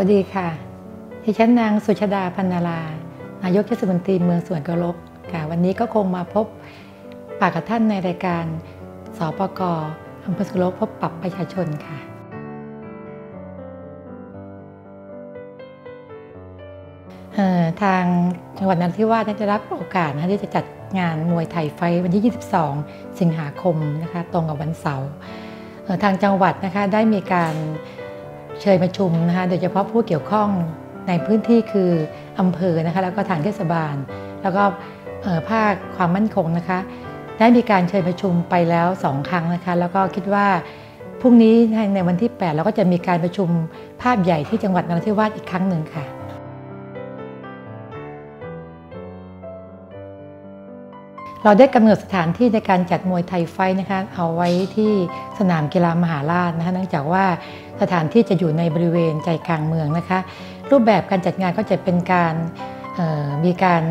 วัสดีค่ะ ดิฉันนางสุชดาพันนารา นายกเทศมนตรีเมืองสวนกรกค่ะ วันนี้ก็คงมาพบปากกับท่านในรายการสปกอำเภอสวนกรกพบปรับประชาชนค่ะ ทางจังหวัดนราธิวาสได้รับโอกาสนะที่จะจัดงานมวยไทยไฟวันที่ 22 สิงหาคมนะคะตรงกับวันเสาร์ทางจังหวัดนะคะได้มีการ เชิญประชุมนะคะโดยเฉพาะผู้เกี่ยวข้องในพื้นที่คืออำเภอนะคะแล้วก็ทางเทศบาล แล้วก็ภาคความมั่นคงนะคะได้มีการเชิญประชุมไปแล้วสองครั้งนะคะแล้วก็คิดว่าพรุ่งนี้ในวันที่ 8 เราก็จะมีการประชุมภาพใหญ่ที่จังหวัดนราธิวาสอีกครั้งหนึ่งค่ะ เราได้กำหนดสถานที่ในการจัดมวยไทยไฟนะคะเอาไว้ที่สนามกีฬามหาราชนะคะเนื่องจากว่าสถานที่จะอยู่ในบริเวณใจกลางเมืองนะคะ รูปแบบการจัดงานก็จะเป็นการมีการ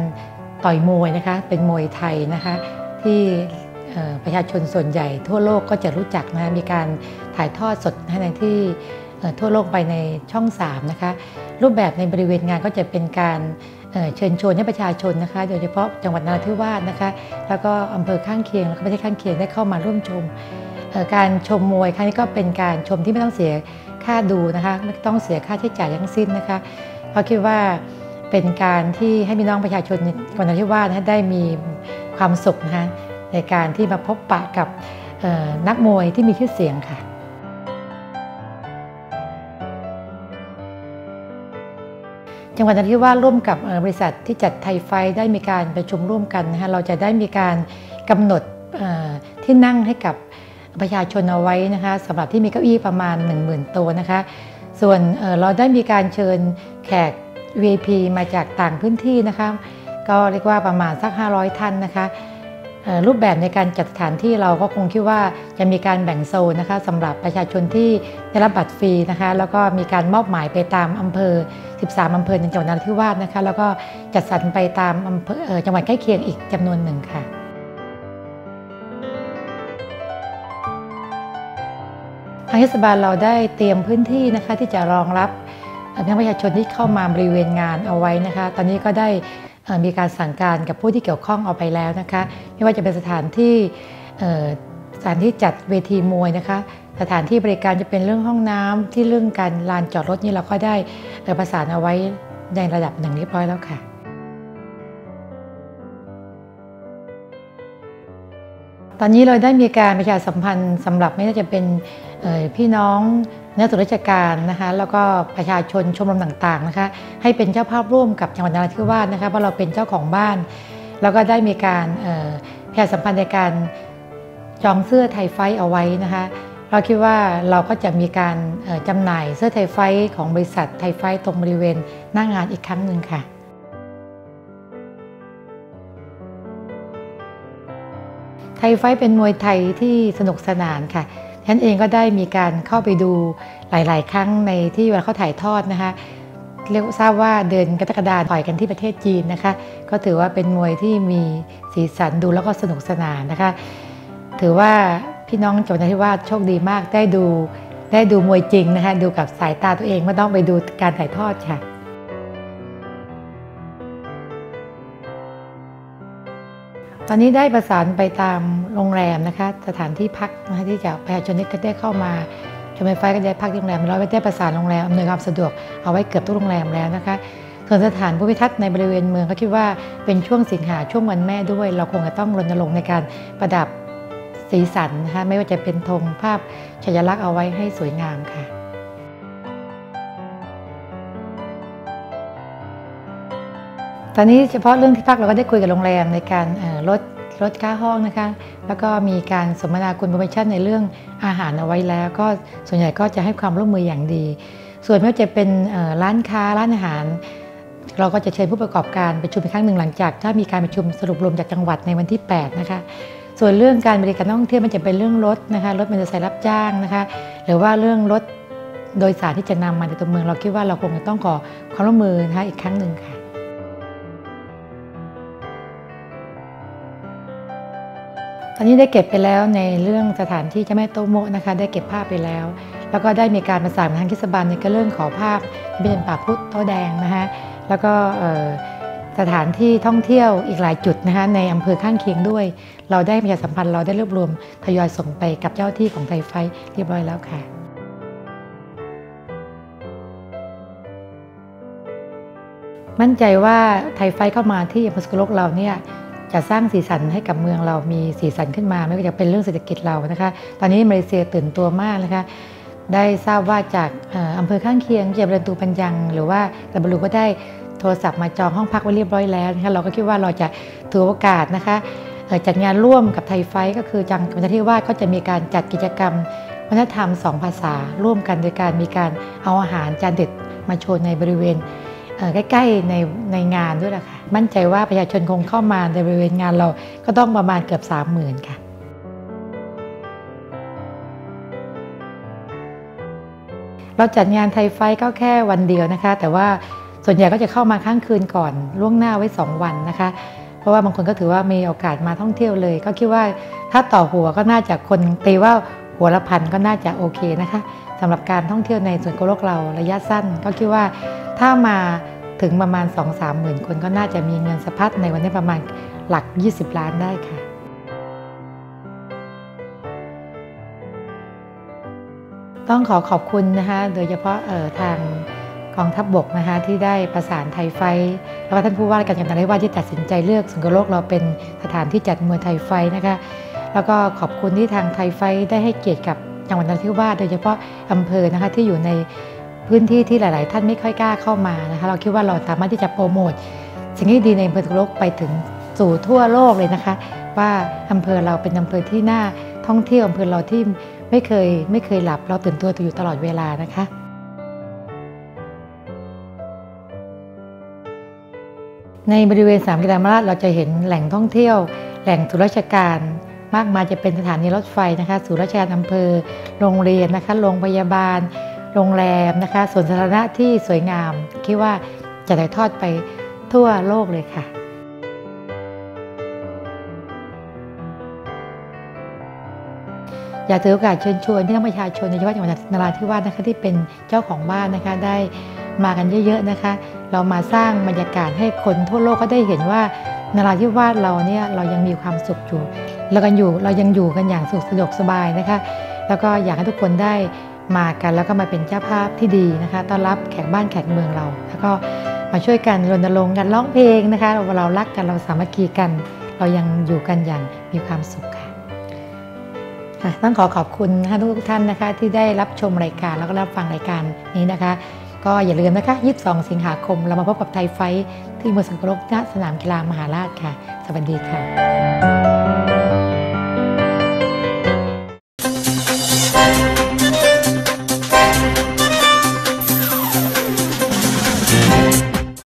ต่อยมวยนะคะเป็นมวยไทยนะคะที่ประชาชนส่วนใหญ่ทั่วโลกก็จะรู้จักนะคะมีการถ่ายทอดสดในที่ทั่วโลกไปในช่อง3นะคะรูปแบบในบริเวณงานก็จะเป็นการ เชิญชวนให้ประชาชนนะคะ โดยเฉพาะจังหวัดนราธิวาสนะคะ แล้วก็อำเภอข้างเคียงแล้วก็ไม่ใช่ข้างเคียงได้เข้ามาร่วมชม การชมมวยครั้งนี้ก็เป็นการชมที่ไม่ต้องเสียค่าดูนะคะ ไม่ต้องเสียค่าใช้จ่ายทั้งสิ้นนะคะ เพราะคิดว่าเป็นการที่ให้พี่น้องประชาชนจังหวัดนราธิวาสได้มีความสุขนะคะในการที่มาพบปะกับนักมวยที่มีชื่อเสียงค่ะ จังหวัดนราธิวาสร่วมกับบริษัทที่จัดไทยไฟได้มีการประชุมร่วมกันนะคะเราจะได้มีการกำหนดที่นั่งให้กับประชาชนเอาไว้นะคะสำหรับที่มีเก้าอี้ประมาณ 10,000 ตัวนะคะ ส่วนเราได้มีการเชิญแขก VIP มาจากต่างพื้นที่นะคะ ก็เรียกว่าประมาณสัก 500 ท่านนะคะ รูปแบบในการจัดสถานที่เราก็คงคิดว่าจะมีการแบ่งโซนนะคะสำหรับประชาชนที่ได้รับบัตรฟรีนะคะแล้วก็มีการมอบหมายไปตามอำเภอ 13 อำเภอในจังหวัดนราธิวาสนะคะแล้วก็จัดสรรไปตามอำเภอจังหวัดใกล้เคียงอีกจำนวนหนึ่งค่ะทางเทศบาลเราได้เตรียมพื้นที่นะคะที่จะรองรับพี่ประชาชนที่เข้ามาบริเวณงานเอาไว้นะคะ ตอนนี้ก็ได้ มีการสั่งการกับผู้ที่เกี่ยวข้องเอาไปแล้วนะคะ ไม่ว่าจะเป็นสถานที่สถานที่จัดเวทีมวยนะคะ สถานที่บริการจะเป็นเรื่องห้องน้ำที่เรื่องการลานจอดรถนี่เราก็ได้ประสานเอาไว้ในระดับหนึ่งเรียบร้อยแล้วค่ะตอนนี้เราได้มีการประชาสัมพันธ์สำหรับไม่ว่าจะเป็นพี่น้อง นักตุราชการนะคะแล้วก็ประชาชนชมรมต่างๆนะคะให้เป็นเจ้าภาพร่วมกับจังหวัดนราธิวาสนะคะเพราะเราเป็นเจ้าของบ้าน แล้วก็ได้มีการประชาสัมพันธ์ในการจองเสื้อไทยไฟเอาไว้นะคะเราคิดว่าเราก็จะมีการจำหน่ายเสื้อไทยไฟของบริษัทไทยไฟตรงบริเวณหน้างงานอีกครั้งหนึ่งค่ะไทยไฟเป็นมวยไทยที่สนุกสนานค่ะ ฉันเองก็ได้มีการเข้าไปดูหลาย ๆ ครั้งในที่เวลาเขาถ่ายทอดนะคะเรียกทราบว่าเดินกระตกระดาต่อยกันที่ประเทศจีนนะคะ ก็ถือว่าเป็นมวยที่มีสีสันดูแล้วก็สนุกสนานนะคะ ถือว่าพี่น้องจังหวัดนราธิวาสโชคดีมากได้ดูได้ดูมวยจริงนะคะ ดูกับสายตาตัวเองไม่ต้องไปดูการถ่ายทอดค่ะ ตอนนี้ได้ประสานไปตามโรงแรมนะคะสถานที่พักนะคะที่จะประชาชนที่ได้เข้ามาชมไฟก็ได้พักที่โรงแรมเราได้ประสานโรงแรมอำนวยความสะดวกเอาไว้เกือบทุกโรงแรมแล้วนะคะส่วนสถานผู้พิทักษ์ในบริเวณเมืองก็คิดว่าเป็นช่วงสิงหาช่วงวันแม่ด้วย เราคงจะต้องรณรงค์ในการประดับสีสันนะคะไม่ว่าจะเป็นธงภาพชัญลักษณ์เอาไว้ให้สวยงามค่ะ ตอนนี้เฉพาะเรื่องที่พักเราก็ได้คุยกับโรงแรมในการลดลดค่าห้องนะคะ แล้วก็มีการสมนาคุณโปรโมชั่นในเรื่องอาหารเอาไว้แล้ว ก็ส่วนใหญ่ก็จะให้ความร่วมมืออย่างดี ส่วนไม่ว่าจะเป็นร้านค้าร้านอาหาร เราก็จะเชิญผู้ประกอบการประชุมอีกครั้งหนึ่งหลังจาก ถ้ามีการประชุมสรุปรวมจากจังหวัดในวันที่ 8 นะคะ ส่วนเรื่องการบริการท่องเที่ยวมันจะเป็นเรื่องรถนะคะรถมอเตอร์ไซค์รับจ้างนะคะ หรือว่าเรื่องรถโดยสารที่จะนำมาในตัวเมือง เราคิดว่าเราคงจะต้องขอความร่วมมือนะคะอีกครั้งหนึ่งค่ะ ตอนนี้ได้เก็บไปแล้วในเรื่องสถานที่เจ้าแม่โตโมะนะคะ ได้เก็บภาพไปแล้ว แล้วก็ได้มีการประสานทางเทศบาลในเรื่องขอภาพเป็นป่าพุทธโตแดงนะคะแล้วก็สถานที่ท่องเที่ยวอีกหลายจุดนะคะในอำเภอข้างเคียงด้วย เราได้ประชาสัมพันธ์เราได้รวบรวมทยอยส่งไปกับเจ้าที่ของไทยไฟเรียบร้อยแล้วค่ะมั่นใจว่าไทยไฟเข้ามาที่อำเภอสกลกเราเนี่ย จะสร้างสีสันให้กับเมืองเรามีสีสันขึ้นมา ไม่ว่าจะเป็นเรื่องเศรษฐกิจเรานะคะ ตอนนี้มาเลเซียตื่นตัวมากนะคะ ได้ทราบว่าจากอำเภอข้างเคียงเจียบเรนตูปัญญัง หรือว่าดับลูก็ได้โทรศัพท์มาจองห้องพักไว้เรียบร้อยแล้วนะคะเราก็คิดว่าเราจะถือโอกาสนะคะจัดงานร่วมกับไทยไฟก็คือจังหวัดที่ว่าก็จะมีการจัดกิจกรรมวัฒนธรรมสองภาษาร่วมกันโดยการมีการเอาอาหารจานเด็ดมาโชว์ในบริเวณ ใกล้ๆในในงานด้วยนะค่ะ มั่นใจว่าประชาชนคงเข้ามาในบริเวณงานเราก็ต้องประมาณเกือบ 3 0,000 ค่ะเราจัดงานไทยไฟก็แค่วันเดียวนะคะ แต่ว่าส่วนใหญ่ก็จะเข้ามาค้างคืนก่อนล่วงหน้าไว้ 2 วันนะคะ เพราะว่าบางคนก็ถือว่ามีโอกาสมาท่องเที่ยวเลย ก็คิดว่าถ้าต่อหัวก็น่าจะคนตีว่า หัวละพันก็น่าจะโอเคนะคะสำหรับการท่องเที่ยวในส่วนโลกเราระยะสั้น ก็คิดว่าถ้ามาถึงประมาณ 2-3 หมื่นคนก็น่าจะมีเงินสะพัดในวันนี้ประมาณหลัก 20 ล้านได้ค่ะต้องขอขอบคุณนะคะโดยเฉพาะทางกองทัพบบกนะคะที่ได้ประสานไทยไฟ แล้วก็ท่านผู้ว่าการจังหวัดนราธิวาสที่ตัดสินใจเลือกสุนทรโลกเราเป็นสถานที่จัดมวยไทยไฟนะคะ แล้วก็ขอบคุณที่ทางไทยไฟได้ให้เกียรติกับจังหวัดนราธิวาสโดยเฉพาะอำเภอนะคะที่อยู่ในพื้นที่ที่หลาย ๆ ท่านไม่ค่อยกล้าเข้ามานะคะเราคิดว่าเราสามารถที่จะโปรโมทสิ่งที่ดีในอำเภอทุกโลกไปถึงสู่ทั่วโลกเลยนะคะ ว่าอำเภอเราเป็นอำเภอที่น่าท่องเที่ยวอำเภอเราที่ไม่เคยไม่เคยหลับเราตื่นตัวอยู่ตลอดเวลานะคะในบริเวณสามกิลเมตรเราจะเห็นแหล่งท่องเที่ยว แหล่งสุราชการ มากมายจะเป็นสถานีรถไฟนะคะสุราชการอำเภอ โรงเรียนนะคะ โรงพยาบาล โรงแรมนะคะสวนสาธารณะที่สวยงาม คิดว่าจะถ่ายทอดไปทั่วโลกเลยค่ะอยากถือโอกาสเชิญชวนพี่น้องประชาชนในจังหวัดนราธิวาสนะคะที่เป็นเจ้าของบ้านนะคะได้มากันเยอะๆนะคะ เรามาสร้างบรรยากาศให้คนทั่วโลกก็ได้เห็นว่านราธิวาสเราเนี่ยเรายังมีความสุขอยู่ เรากันอยู่เรายังอยู่กันอย่างสุขสะดวกสบายนะคะ แล้วก็อยากให้ทุกคนได้มากันแล้วก็มาเป็นเจ้าภาพที่ดีนะคะต้อนรับแขกบ้านแขกเมืองเรา แล้วก็มาช่วยกันรณรงค์กันร้องเพลงนะคะเราเรารักกันเราสามัคคีกัน เรายังอยู่กันอย่างมีความสุขค่ะต้องขอขอบคุณทุกท่านนะคะที่ได้รับชมรายการแล้วก็รับฟังรายการนี้นะคะ ก็อย่าลืมนะคะ 22 สิงหาคม เรามาพบกับไทยไฟที่เมืองสังกรกณสนามกีฬามหาราชค่ะ สวัสดีค่ะ